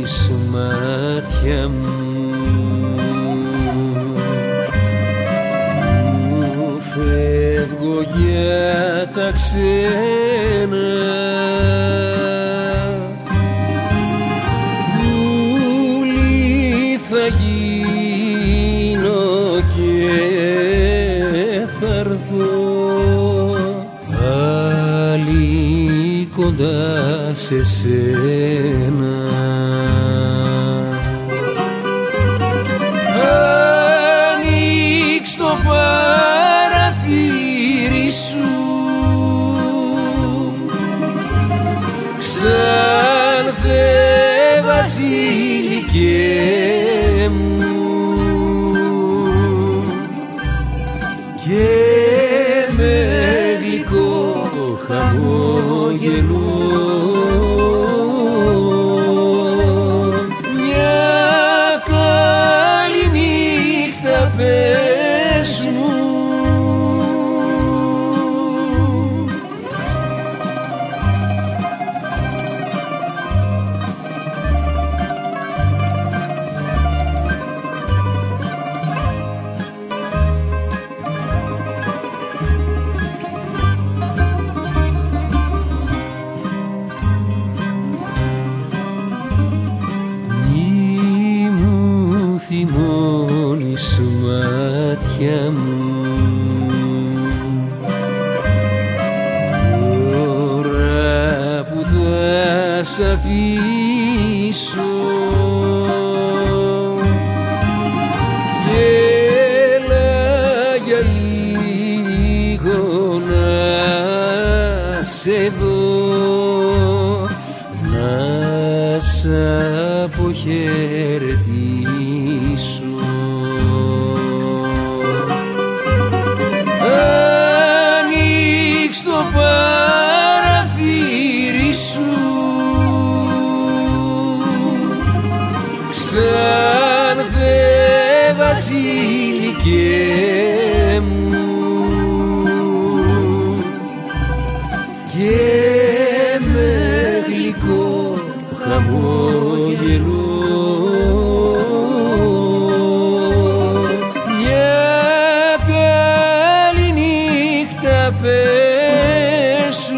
έχεις μάτια μου. Μου φεύγω για τα ξένα. Βουλή θα γίνω και θα έρθω πάλι κοντά σε σένα. Ξανθέ βασίλικε μου. Και με γλυκό χαμόγελο μάτια μου. Τώρα που θα σ' αφήσω. Έλα για λίγο να σε δω. Να σ' αποχαιρετήσω Ξανθέ βασίλικε μου. Και με γλυκό χαμόγελο. Μια καλή νύχτα πες